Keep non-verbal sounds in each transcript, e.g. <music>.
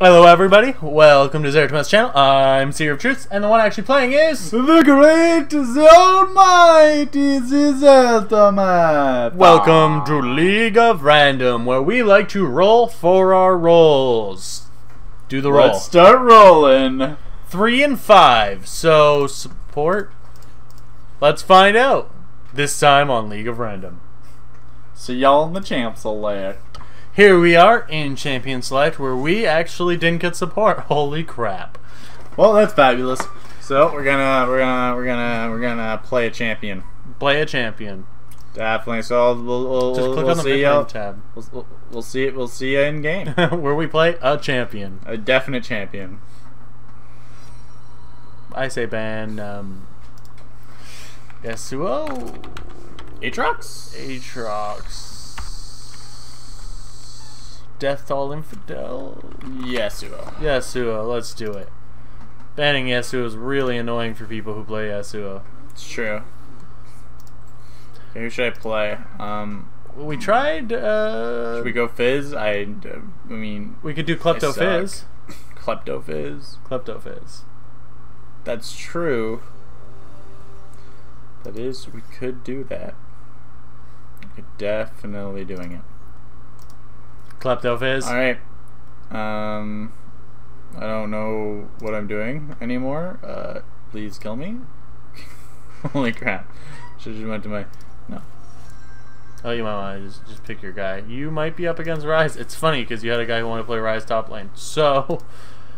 Hello, everybody. Welcome to Zaretameth's channel. I'm Seer of Truths, and the one actually playing is. The great, the almighty, the Welcome to League of Random, where we like to roll for our rolls. Do the roll. Let's start rolling. Three and five. So, support? Let's find out. This time on League of Random. So y'all in the champ select. Here we are in Champion Select, where we actually didn't get support. <laughs> Holy crap. Well, that's fabulous. So we're gonna we're gonna we're gonna we're gonna play a champion. Play a champion. Definitely. So we'll, we'll, Just we'll, click we'll on the see you. tab. We'll, we'll, we'll see it. We'll see you in game. <laughs> where we play a champion. a definite champion. I say ban um, Yasuo, Aatrox. Aatrox, Death Toll Infidel, Yasuo. Yasuo. Let's do it. Banning Yasuo is really annoying for people who play Yasuo. It's true. Okay, who should I play? Um, We tried. Uh, should we go Fizz? I, uh, I mean, we could do Klepto. Fizz. Klepto Fizz. Klepto Fizz. That's true. That is, we could do that. We could definitely doing it. Klepto All right. Um, I don't know what I'm doing anymore. Uh, please kill me. <laughs> Holy crap! Should have just went to my. No. Oh, you might want to just, just pick your guy. You might be up against Ryze. It's funny because you had a guy who wanted to play Ryze top lane. So,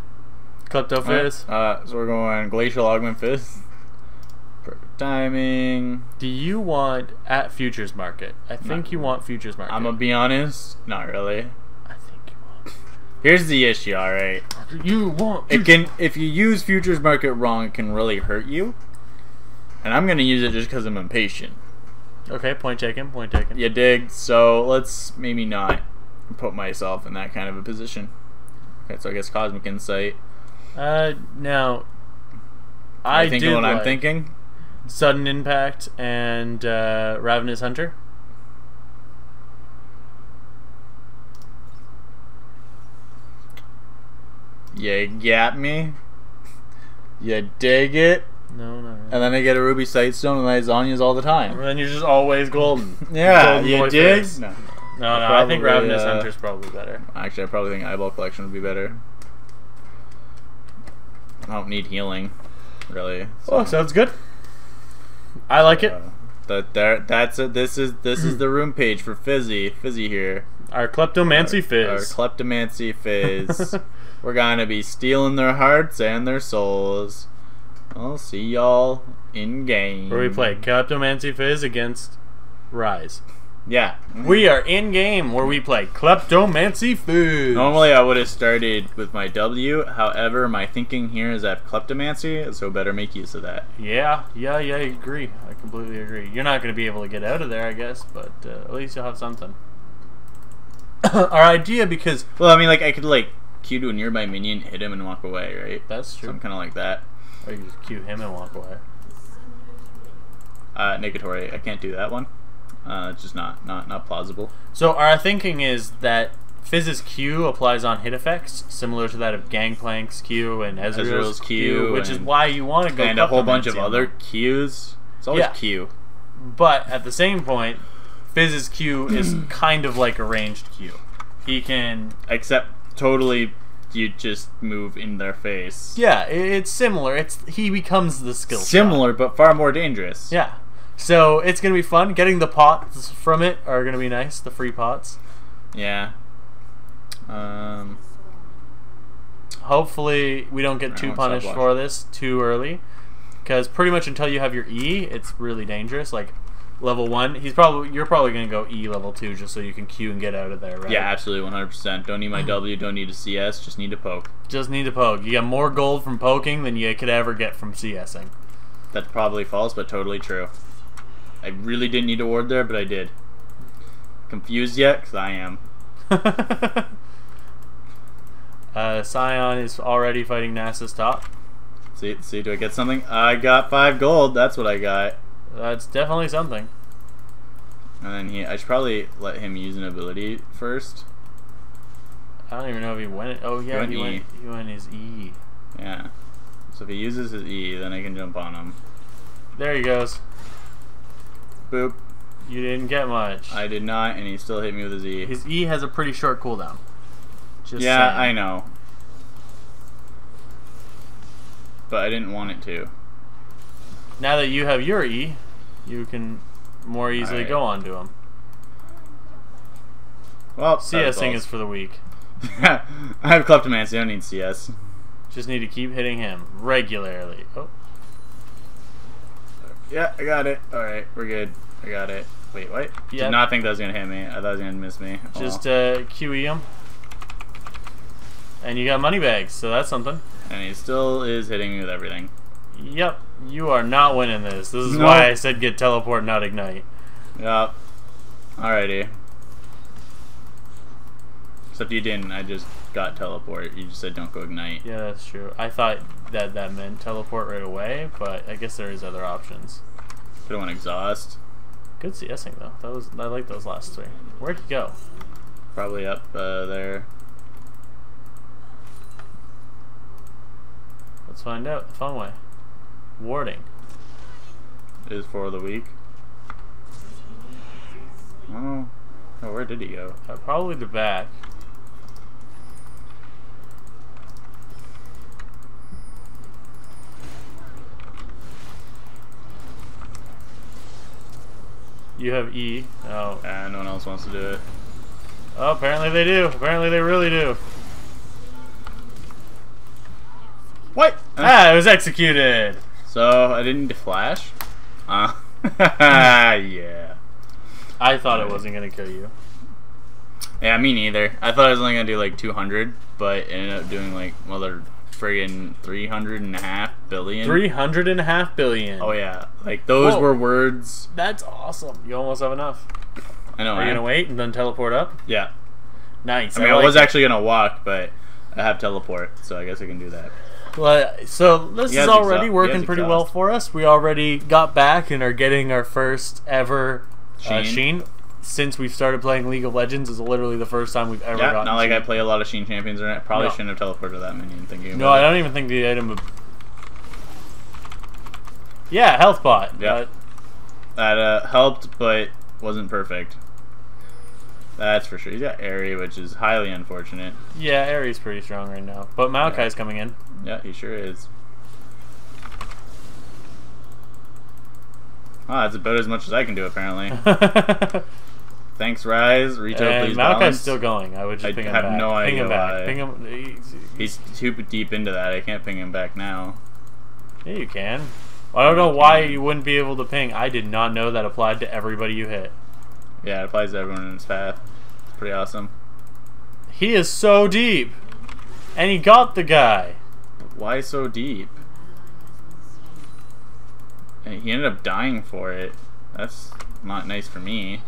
<laughs> Klepto Fizz. Uh, so we're going Glacial Augment Fizz. Perfect timing. Do you want at Futures Market? I think you want Futures Market. I'm gonna be honest. Not really. I think you want. Here's the issue. All right. You want. It can if you use futures market wrong, it can really hurt you. And I'm gonna use it just because I'm impatient. Okay, point taken. Point taken. You dig? So let's maybe not put myself in that kind of a position. Okay, so I guess Cosmic Insight. Uh, now. I I think what I'm thinking. Sudden Impact and uh, Ravenous Hunter. You got me. You dig it. No, not really. And then I get a Ruby Sightstone and I Zhonya's all the And time. then you're just always golden. <laughs> Yeah, Golden you dig? No. No, no, I think Ravenous uh, Hunter's probably better. Actually, I probably think Eyeball Collection would be better. I don't need healing, really. Oh, sounds good. I like it. Uh, that there, that's it. This is this is the <clears throat> rune page for Fizzy. Fizzy here. Our Kleptomancy fizz. Our Fizz. kleptomancy <laughs> Fizz. We're gonna be stealing their hearts and their souls. I'll see y'all in game. Where we play Kleptomancy Fizz against Ryze. Yeah. We are in game where we play Kleptomancy Fizz. Normally I would have started with my W. However, my thinking here is I have kleptomancy, so better make use of that. Yeah, yeah, yeah, I agree. I completely agree. You're not going to be able to get out of there, I guess, but uh, at least you'll have something. <coughs> Our idea, because Well, I mean, like I could like Q to a nearby minion, hit him, and walk away, right? that's true. Something kind of like that. Or you can just cue him and walk away. Uh, Negatory, I can't do that one. Uh, it's just not not not plausible. So our thinking is that Fizz's Q applies on hit effects, similar to that of Gangplank's Q and Ezreal's, Ezreal's Q, Q which is why you want to go and a whole bunch of other. Qs. It's always Yeah. Q. But at the same point, Fizz's Q is <clears throat> kind of like a ranged Q. He can Except totally, you just move in their face. Yeah, it's similar. It's he becomes the skill. shot. Similar, but far more dangerous. Yeah. So it's gonna be fun. Getting the pots from it are gonna be nice. The free pots. Yeah. Um. Hopefully we don't get too punished for this too early, because pretty much until you have your E, it's really dangerous. Like level one, he's probably you're probably gonna go E level two just so you can Q and get out of there. Right? Yeah, absolutely, one hundred percent. Don't need my <sighs> W. Don't need a CS. Just need to poke. Just need to poke. You get more gold from poking than you could ever get from CSing. That's probably false, but totally true. I really didn't need a ward there, but I did. Confused yet? Cause I am. <laughs> uh, Sion is already fighting Nasus top. See, see, do I get something? I got five gold. That's what I got. That's definitely something. And then he, I should probably let him use an ability first. I don't even know if he went. Oh yeah, went he E. went. He went his E. Yeah. So if he uses his E, then I can jump on him. There he goes. Boop. You didn't get much. I did not, and he still hit me with his E. His E has a pretty short cooldown. Just yeah, I know. But I didn't want it to. Now that you have your E, you can more easily Alright. go on to him. Well, CSing is for the weak. <laughs> I have Kleptomancy, I don't need CS. Just need to keep hitting him regularly. Oh, Yeah, I got it. Alright, we're good. I got it. Wait, what? Yep. Did not think that was gonna hit me. I thought it was gonna miss me. Oh, just uh, QE him. And you got money bags, so that's something. and he still is hitting me with everything. Yep, you are not winning this. This is No. why I said get teleport, not ignite. Yep. Alrighty. Except you didn't. I just got teleport. You just said don't go ignite. Yeah, that's true. I thought that that meant teleport right away, but I guess there is other options. Could have went exhaust. Good CSing though. That was I like those last three. Where'd he go? Probably up uh, there. Let's find out the fun way. Warding. Is for the week. Oh. oh, where did he go? Uh, probably the back. You have E. Oh. Ah, no one else wants to do it. oh, apparently they do. Apparently they really do. What? Ah, it was executed. So I didn't flash. Uh, <laughs> yeah. I thought it wasn't gonna kill you. Yeah, me neither. I thought I was only gonna do like 200, but it ended up doing like mother friggin' 300 and a half billion. Three hundred and a half billion. Oh yeah, like those Whoa. were words. That's awesome. You almost have enough. I know. Are you gonna wait and then teleport up? Yeah. Nice. I mean, I, like was it. actually gonna walk, but I have teleport, so I guess I can do that. Well, so this is already exhaust- working pretty well for us. We already got back and are getting our first ever uh, Sheen. Sheen. Since we've started playing League of Legends, is literally the first time we've ever Yeah, gotten. not like I play a lot of Sheen champions, and I probably No. shouldn't have teleported that minion. Thinking No, I don't even think the item. Would... Yeah, health bot. Yeah. That uh, helped, but wasn't perfect. That's for sure. He's got Aery, which is highly unfortunate. Yeah, Ares pretty strong right now, but Maokai's coming in. Yeah, he sure is. Ah, that's about as much as I can do apparently. <laughs> Thanks, Ryze. Rito, and please balance. still going. I would just I ping him back. I have no ping idea him back. why. Ping him. he's- He's too deep into that. I can't ping him back now. Yeah, you can. I don't know why you wouldn't be able to ping. I did not know that applied to everybody you hit. Yeah, it applies to everyone in his path. It's pretty awesome. He is so deep. And he got the guy. Why so deep? And he ended up dying for it. That's not nice for me.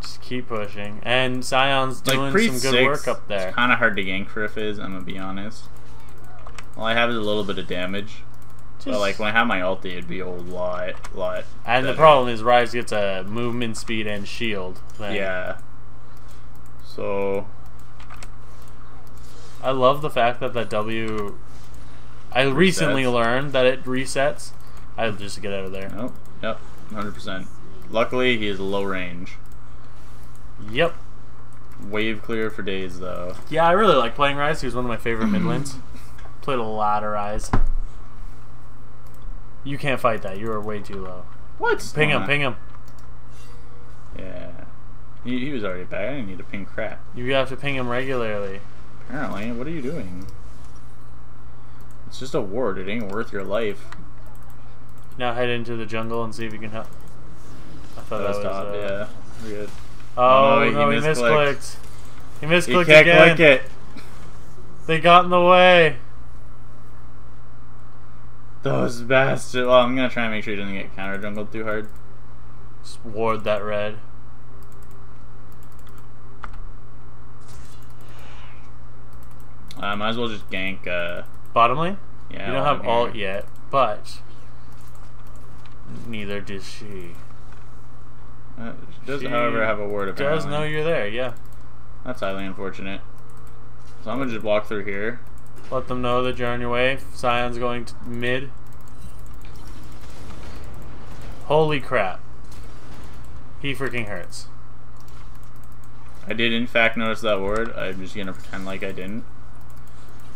Just keep pushing. And Sion's doing like some six, good work up there. It's kind of hard to gank for a fizz. I'm gonna be honest. All I have is a little bit of damage. But like when I have my ulti, it'd be a lot, lot. and the problem is Ryze gets a movement speed and shield. thing. Yeah. So I love the fact that that W. I recently learned that it resets. I'll just get out of there. nope, yep, hundred percent. Luckily, he is low range. Yep. Wave clear for days though. Yeah, I really like playing Ryze. He was one of my favorite <clears throat> mid lanes. Played a lot of Ryze. You can't fight that. You are way too low. What? Ping him, ping him. Yeah. He, he was already back. I didn't need to ping crap. You have to ping him regularly. Apparently, what are you doing? It's just a ward. It ain't worth your life. Now head into the jungle and see if you can help. I thought that was. top, uh, yeah. We're good. Oh, Oh, he no, he misclicked. misclicked. He misclicked can't again. click it. They got in the way. Those bastards. Well, I'm gonna try and make sure he doesn't get counter jungled too hard. Just ward that red. I might as well just gank. Uh, Bottom lane? yeah. you don't have ult yet, but neither does she. Uh, she does, She however, have a ward apparently. Does know you're there, yeah. That's highly unfortunate. So I'm gonna just walk through here. Let them know that you're on your way. Sion's going to mid. Holy crap. He freaking hurts. I did in fact notice that word. I'm just gonna pretend like I didn't.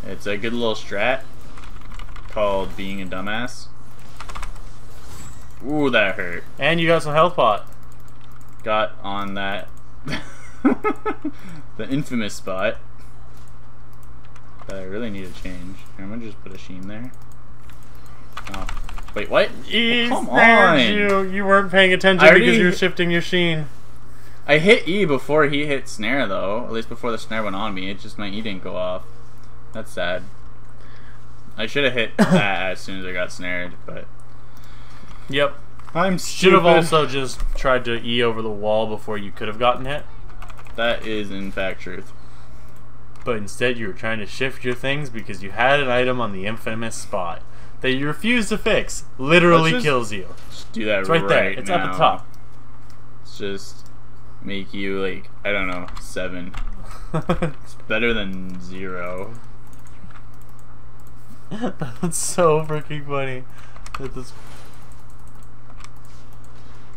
It's a good little strat called being a dumbass. Ooh, that hurt. And you got some health pot. Got on that <laughs> the infamous spot. That I really need to change. I'm gonna just put a sheen there. Oh. Wait, what? He come on. you. You weren't paying attention already- because you were shifting your sheen. I hit E before he hit snare though. At least before the snare went on me. It just my E didn't go off. That's sad. I should have hit <coughs> that as soon as I got snared, but Yep. I'm Should have also just tried to E over the wall before you could have gotten hit. That is in fact truth. But instead, you were trying to shift your things because you had an item on the infamous spot that you refused to fix. Literally just- kills you. Just do that It's right, there. It's up now. at top. Let's just make you like I don't know seven. <laughs> It's better than zero. <laughs> That's so freaking funny. That this-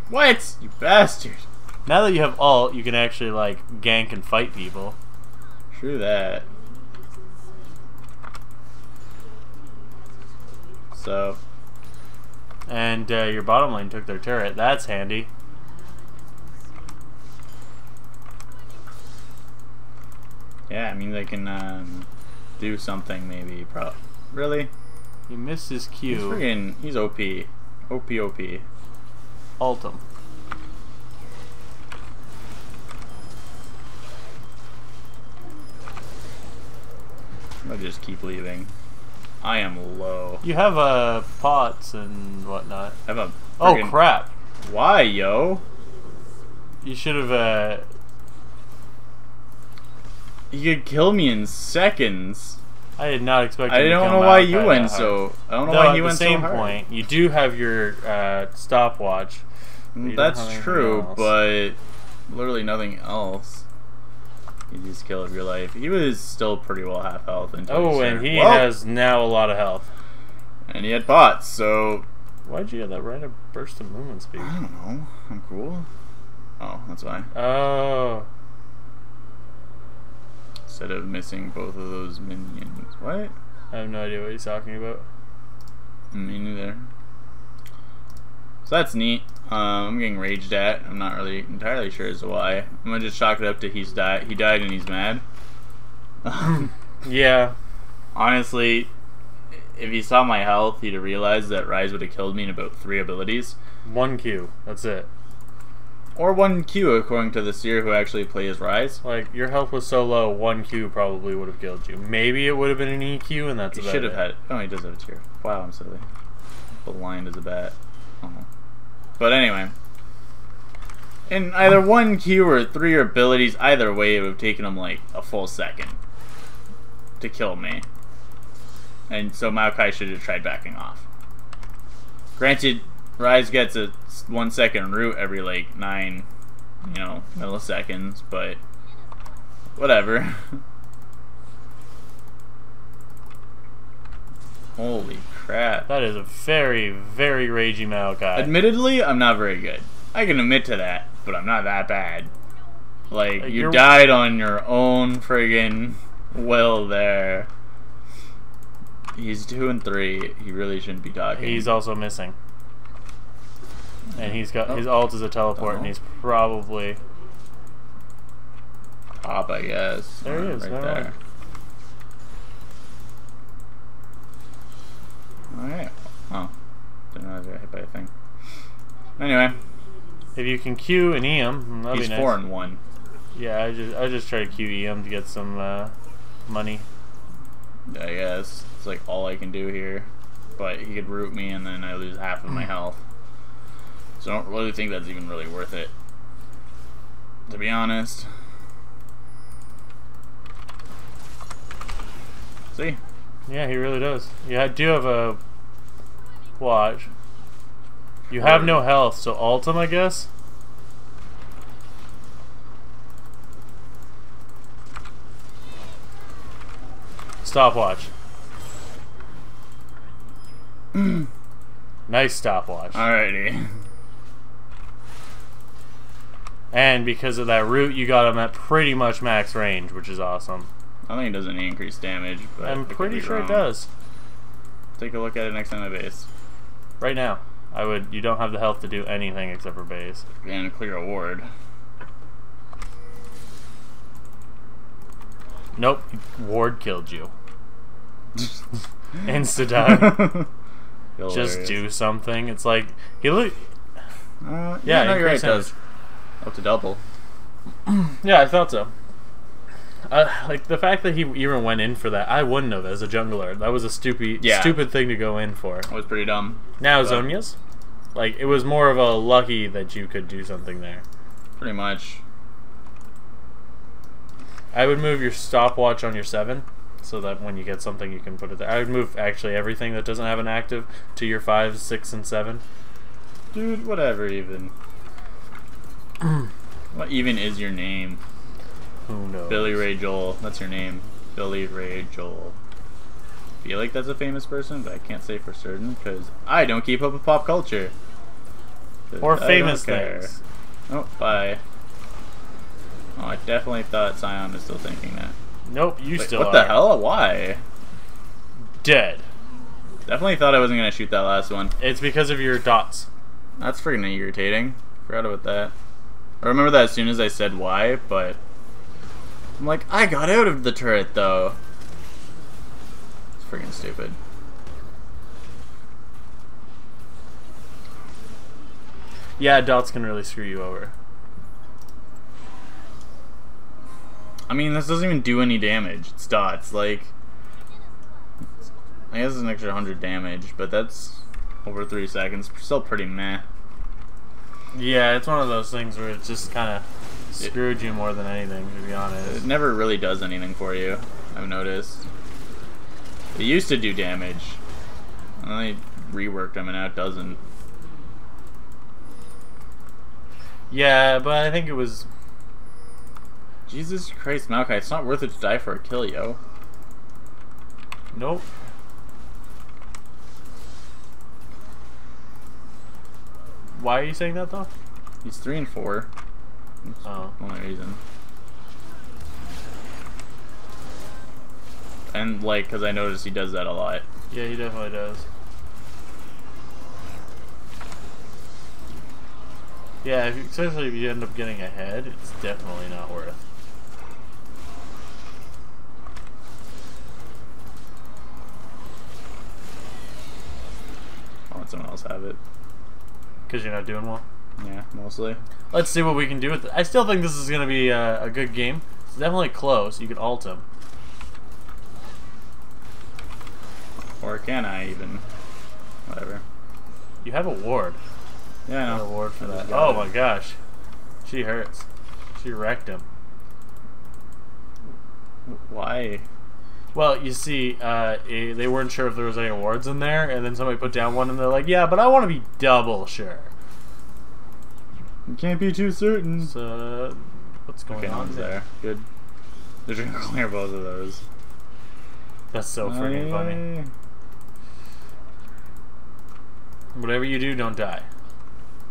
What? You bastard! Now that you have alt, you can actually like gank and fight people. True that. So And uh, your bottom lane took their turret. That's handy. yeah, I mean they can um, do something maybe. Pro. Really? He missed his Q. He's friggin' he's OP. OP OP. Alt him. I'm gonna just keep leaving. I am low. You have uh, pots and whatnot. I have a. Oh crap! Why, yo? You should have. Uh, You could kill me in seconds. I did not expect. I don't know why you went so. I don't know Though why he went so hard. point, you do have your uh, stopwatch. you That's true, else. but literally nothing else. Easiest kill of your life. He was still pretty well half health. Until Oh, he and he Whoa! has now a lot of health. and he had pots, So Why'd you have that random burst of movement speed? I don't know. I'm cool. Oh, that's why. Oh, Instead of missing both of those minions. What? I have no idea what he's talking about. Me neither. So that's neat. Um, I'm getting raged at. I'm not really entirely sure as to why. I'm gonna just chalk it up to he's died. He died and he's mad. <laughs> Yeah, Honestly, if he saw my health, he'd have realized that Ryze would have killed me in about three abilities. one Q. That's it. Or one Q, according to the seer who actually plays Ryze. Like your health was so low, one Q probably would have killed you. Maybe it would have been an EQ, and that's He about should have it. had it. Oh, he does have a tier. Wow, I'm silly. Blind as a bat. Oh. But anyway. In either one Q or three abilities, either way, it would have taken him like a full second to kill me. And so Maokai should have tried backing off. Granted, Ryze gets a one second root every like nine, you know, milliseconds, but whatever. <laughs> Holy crap. That is a very, very ragey Maokai. Admittedly, I'm not very good. I can admit to that, but I'm not that bad. Like, Uh, you died on your own friggin' will there. He's two and three. He really shouldn't be talking. He's also missing. And he's got Oh. his alt is a teleport, and Oh. he's probably top, I guess. There he is, Right there. mind. Alright. Oh. Didn't realize I got hit by a thing. Anyway, if you can Q and EM, that'd he's be nice. four and one. Yeah, I just I just try to Q E him to get some uh, money. I guess it's like all I can do here. But he could root me, and then I lose half of my <clears throat> health. So I don't really think that's even really worth it. To be honest. See? Yeah, he really does. Yeah, yeah, do have a watch. You have no health, so alt him, I guess? Stopwatch. <clears throat> nice stopwatch. Alrighty. And because of that root, you got him at pretty much max range, which is awesome. I think it doesn't increase damage, but I'm pretty sure wrong. it does. Take a look at it next time I base. Right now. I would you don't have the health to do anything except for base. And clear a ward. Nope, Ward killed you. <laughs> Insta die. <laughs> Just do something. It's like he look Uh, Yeah, yeah, no, you're right. does. Up to double. Yeah, I thought so. Uh, like the fact that he even went in for that, I wouldn't have as a jungler. That was a stupid, Yeah. stupid thing to go in for. It was pretty dumb. Now But- Zhonya's, like it was more of a lucky that you could do something there. Pretty much. I would move your stopwatch on your seven, so that when you get something, you can put it there. I would move actually everything that doesn't have an active to your five, six, and seven. Dude, whatever even. Mm. what even is your name? Who knows? Billy Ray Joel. That's your name. Billy Ray Joel. feel like that's a famous person, but I can't say for certain because I don't keep up with pop culture. or I famous things. Oh, bye. Oh, I definitely thought Sion was still thinking that. Nope, you Wait, still what are the hell? Why? dead. Definitely thought I wasn't gonna shoot that last one. It's because of your dots. That's freaking irritating. Forgot about that. I remember that as soon as I said why, but I'm like, I got out of the turret though. It's freaking stupid. Yeah, dots can really screw you over. I mean, this doesn't even do any damage. It's dots. Like, I guess it's an extra 100 damage, but that's over three seconds. Still pretty meh. Yeah, it's one of those things where it just kind of screwed you more than anything, to be honest. It never really does anything for you. I've noticed. It used to do damage. And then they reworked them, and now it doesn't. Yeah, but I think it was. Jesus Christ, Maokai, it's not worth it to die for a kill, yo. Nope. Why are you saying that though? He's three and four. That's Oh. the only reason. And like, cause I noticed he does that a lot. Yeah, he definitely does. Yeah, if you, especially if you end up getting ahead, it's definitely not worth. I'll let someone else have it. Because you're not doing well. Yeah, mostly. Let's see what we can do with it. I still think this is going to be a, a good game. It's definitely close. You could alt him. Or can I even? Whatever. You have a ward. Yeah, I know. award for that. Oh it. my gosh. She hurts. She wrecked him. Why? Well, you see, uh, eh, they weren't sure if there was any awards in there, and then somebody put down one, and they're like, "Yeah, but I want to be double sure." You can't be too certain. So, what's going Okay, on there? there. Good. They're gonna <laughs> clear both of those. That's so freaking funny. Whatever you do, don't die.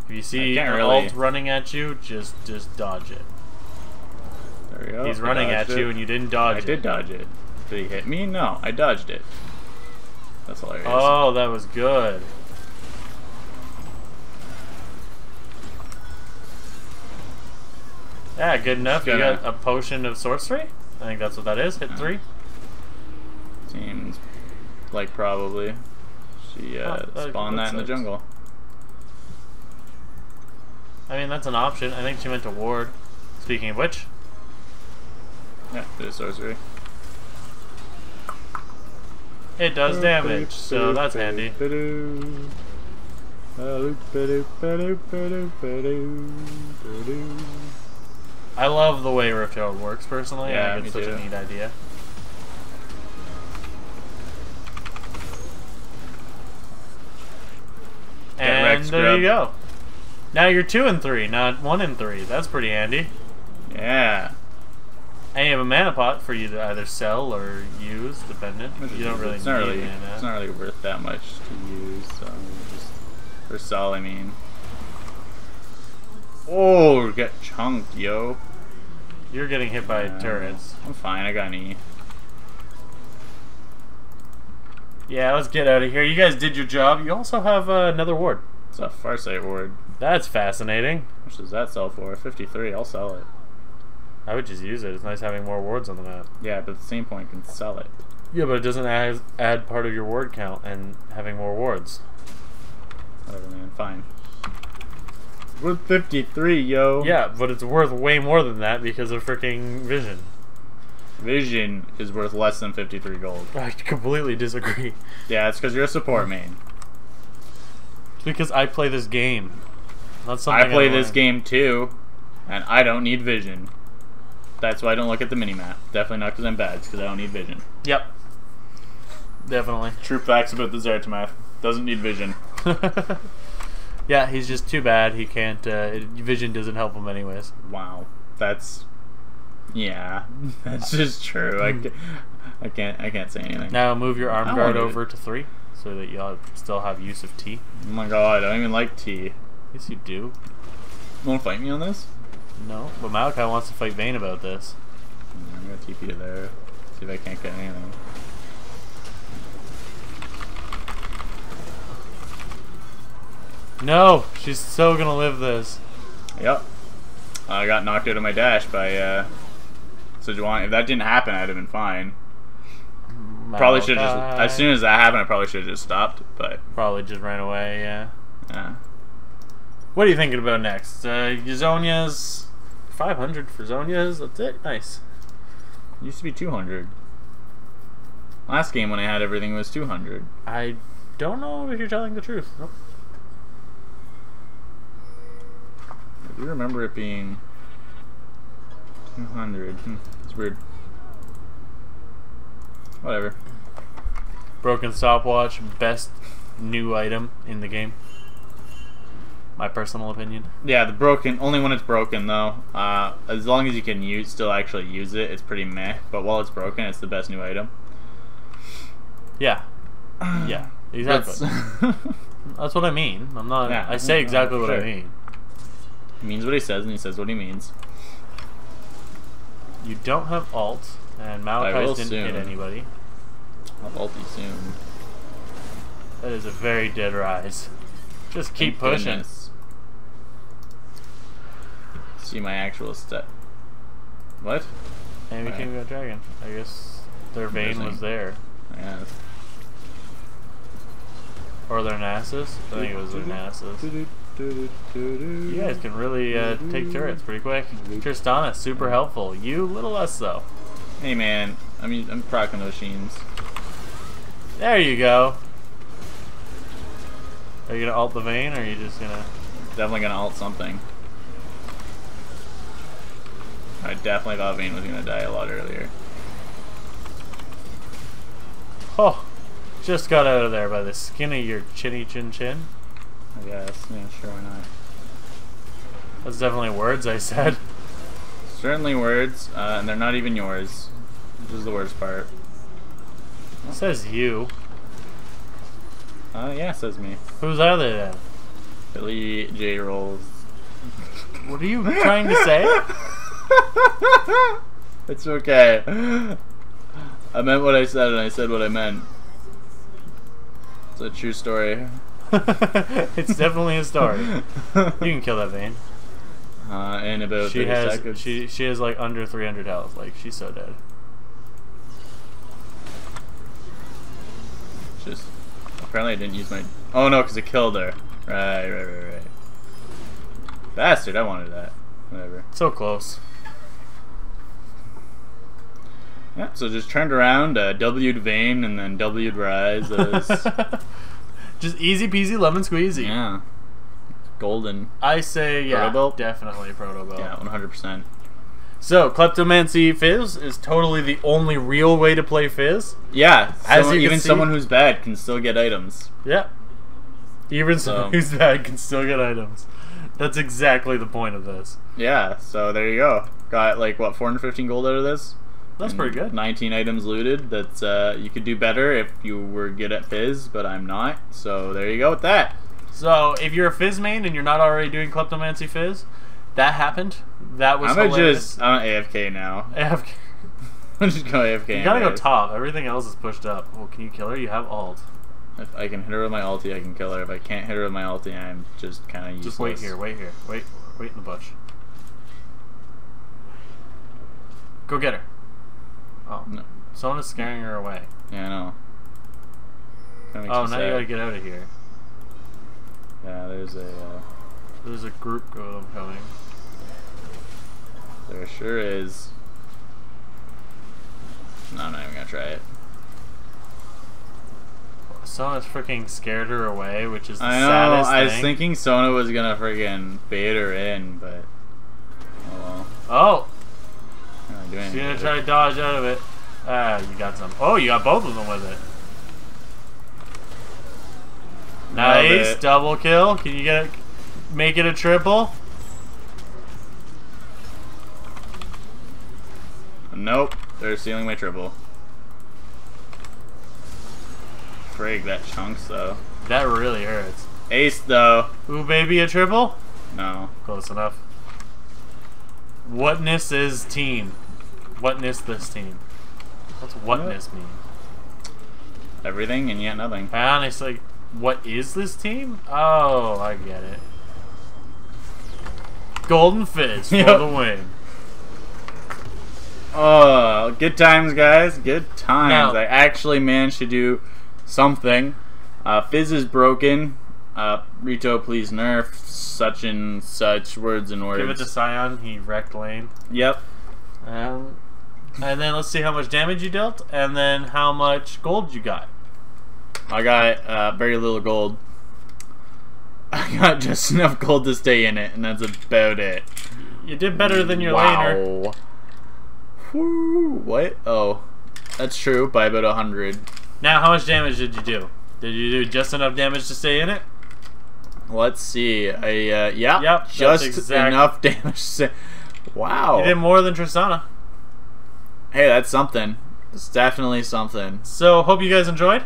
If you see can't an really- alt running at you, just just dodge it. There we go. He's I running at dodged you, and you didn't dodge I it. I did dodge it. Did he hit me? No, I dodged it. That's hilarious. Oh, that was good. Yeah, good enough. You got a potion of sorcery. I think that's what that is. Hit Uh, three. Seems like probably. She uh, Oh, that- spawned that in the jungle. I mean, that's an option. I think she meant to ward. Speaking of which, Yeah, of sorcery. It does damage, so that's handy. I love the way Rift Herald works personally. I Yeah, think it's such a neat idea. Get And there you go. Now you're two and three, not one and three. That's pretty handy. Yeah. You have a mana pot for you to either sell or use, dependent. You don't really it's need not really, mana. It's not really worth that much to use. So just for sell, I mean. Oh, get chunked, yo. You're getting hit by Uh, turrets. I'm fine. I got an E. Yeah, let's get out of here. You guys did your job. You also have uh, another ward. It's a Farsight ward. That's fascinating. How much does that sell for? 53. I'll sell it. I would just use it. It's nice having more wards on the map. Yeah, but at the same point, you can sell it. Yeah, but it doesn't add, add part of your ward count and having more wards. Whatever, man. Fine. Worth 53, yo. Yeah, but it's worth way more than that because of freaking vision. Vision is worth less than 53 gold. <laughs> I completely disagree. Yeah, it's because you're a support main. It's because I play this game. Not something I play this game too, and I don't need vision. That's why I don't look at the minimap. Definitely not because I'm bad, it's because I don't need vision. Yep. Definitely. True facts about the Zaretameth. Doesn't need vision. <laughs> yeah, he's just too bad. He can't. Uh, it- vision doesn't help him anyways. Wow. That's. Yeah. <laughs> That's just true. I, ca- I can't I can't say anything. Now move your arm guard over to three, so that you'll still have use of T. Oh my god, I don't even like T. Yes, you do. You wanna fight me on this? No, but Maokai wants to fight Vayne about this. I'm gonna TP to there. See if I can't get anything. No, she's so gonna live this. Yep. I got knocked out of my dash by uh Sejuani. If that didn't happen, I'd have been fine. Probably should have just. As soon as that happened, I probably should have just stopped. But Probably just ran away. Yeah. uh, What are you thinking about next? Uh, Zhonya's 500 for Zhonya's. That's it. Nice. used to be 200. Last game when I had everything was 200. I don't know if you're telling the truth. Nope. I do remember it being 200. Hmm, it's weird. Whatever. Broken stopwatch, best new item in the game. My personal opinion. Yeah, the broken only when it's broken though. Uh, as long as you can use still actually use it, it's pretty meh. But while it's broken, it's the best new item. Yeah. Yeah. <sighs> Exactly. That's- <laughs> That's what I mean. I'm not. Yeah, I say exactly what I mean. he means what he says, and he says what he means. You don't have alt, and will Maokai's didn't soon. hit anybody. I'll ulti soon. That is a very dead Ryze. Just keep Thank pushing. goodness. See my actual step. What? And we came got dragon. I guess their Vayne was there. Yeah. Or their Nasus. I think it was their Nasus. You guys can really uh, take turrets pretty quick. Tristana, super helpful. You, little less so. Hey man, I mean I'm procking those sheens. There you go. Are you gonna alt the Vayne, or are you just gonna? Definitely gonna alt something. I definitely thought Vayne was gonna die a lot earlier. Oh, just got out of there by the skin of your chinny chin chin. I guess. Yeah, sure, why not? That's definitely words I said. Certainly words, uh, and they're not even yours. Which is the worst part. says you. Uh, yeah, says me. Who's are they then? Billy J. Rolls. What are you trying to say? <laughs> <laughs> it's okay. I meant what I said, and I said what I meant. It's a true story. <laughs> it's definitely a story. You can kill that Vayne. Uh, in about She 30 has seconds. she she has like under 300 health. Like she's so dead. Just apparently I didn't use my. Oh no, because it killed her. Right, right, right, right. Bastard! I wanted that. Whatever. So close. Yeah. So just turned around, uh, W'd Vayne, and then W'd Ryze. <laughs> Just easy peasy lemon squeezy. yeah. Golden. I say yeah, Proto-Belt? definitely proto belt. Yeah, 100%. So kleptomancy fizz is totally the only real way to play fizz. Yeah. As someone- you even see- someone who's bad can still get items. Yeah. Even So- someone who's bad can still get items. That's exactly the point of this. Yeah. So there you go. Got like what 415 gold out of this. That's And pretty good. 19 items looted. That's uh, you could do better if you were good at Fizz, but I'm not. So there you go with that. So if you're a Fizz main and you're not already doing Kleptomancy Fizz, that happened. That was I'm gonna hilarious. just I'm AFK now. <laughs> AFK. <laughs> I'm just go AFK. You gotta go top. Everything else is pushed up. Well, can you kill her? You have alt. If I can hit her with my ulti, I can kill her. If I can't hit her with my ulti, I'm just kind of useless. Just wait here. Wait here. Wait. Wait in the bush. Go get her. Oh, No. someone is scaring her away. Yeah, I know. Oh, now you sad. gotta get out of here. Yeah, there's a. Uh, There's a group them coming. there sure is. No, I'm not even gonna try it. Someone's freaking scared her away, which is the I know. saddest I was thing. thinking Sona was gonna freaking bait her in, but oh well. Oh, Not doing she's gonna try to dodge out of it. Ah, you got some. Oh, you got both of them with it. Nice it. double kill. Can you get it? make it a triple? Nope, they're stealing my triple. Frig, that chunks though. That really hurts. Ace though. Ooh, baby, a triple? No. Close enough. Whatness is team. Whatness this team. What's whatness mean? Everything and yet nothing. I honestly, what is this team? Oh, I get it. Golden Fizz for Yep. <laughs> the win. Oh, good times, guys. Good times. Now- I actually managed to do something. Uh, Fizz is broken. Uh, Rito, please nerf. Such and such words and words. Give it to Sion. He wrecked lane. Yep. Um, and then let's see how much damage you dealt, and then how much gold you got. I got uh, very little gold. <laughs> I got just enough gold to stay in it, and that's about it. You did better than your laner. wow. Woo, what? Oh, that's true by about a hundred. Now, how much damage did you do? Did you do just enough damage to stay in it? Let's see. I uh, yeah, Yep, just exact- enough <laughs> damage. to Wow. You did more than Tristana. Hey, that's something. It's definitely something. So, hope you guys enjoyed.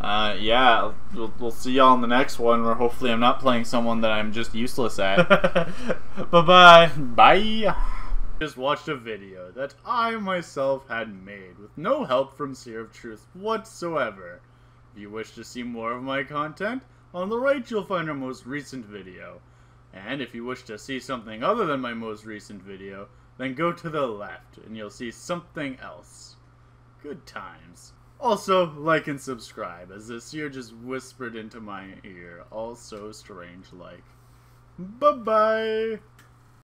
Uh, yeah, we'll, we'll see y'all in the next one where hopefully I'm not playing someone that I'm just useless at. <laughs> bye bye. Bye. Just watched a video that I myself had made with no help from Seer of Truth whatsoever. If you wish to see more of my content, on the right you'll find our most recent video. And if you wish to see something other than my most recent video, then go to the left and you'll see something else. Good times. Also, like and subscribe, as this year just whispered into my ear, all so strange like. Bye bye!